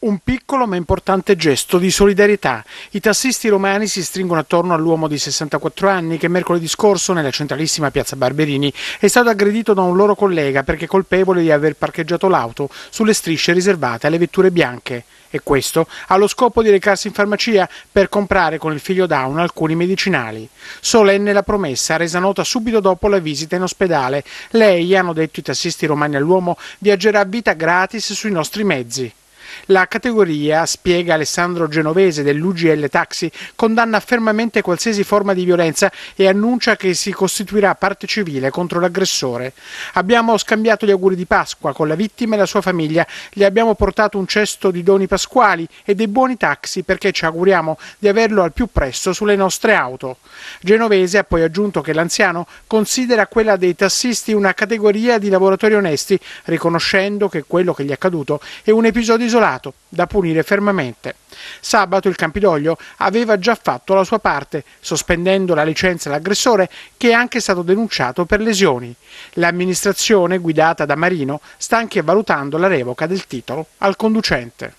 Un piccolo ma importante gesto di solidarietà. I tassisti romani si stringono attorno all'uomo di 64 anni che mercoledì scorso, nella centralissima piazza Barberini, è stato aggredito da un loro collega perché colpevole di aver parcheggiato l'auto sulle strisce riservate alle vetture bianche. E questo allo scopo di recarsi in farmacia per comprare con il figlio Down alcuni medicinali. Solenne la promessa, resa nota subito dopo la visita in ospedale. Lei, hanno detto i tassisti romani all'uomo, viaggerà a vita gratis sui nostri mezzi. La categoria, spiega Alessandro Genovese dell'UGL Taxi, condanna fermamente qualsiasi forma di violenza e annuncia che si costituirà parte civile contro l'aggressore. Abbiamo scambiato gli auguri di Pasqua con la vittima e la sua famiglia, gli abbiamo portato un cesto di doni pasquali e dei buoni taxi perché ci auguriamo di averlo al più presto sulle nostre auto. Genovese ha poi aggiunto che l'anziano considera quella dei tassisti una categoria di lavoratori onesti, riconoscendo che quello che gli è accaduto è un episodio isolato isolato, da punire fermamente. Sabato il Campidoglio aveva già fatto la sua parte, sospendendo la licenza all'aggressore che è anche stato denunciato per lesioni. L'amministrazione, guidata da Marino, sta anche valutando la revoca del titolo al conducente.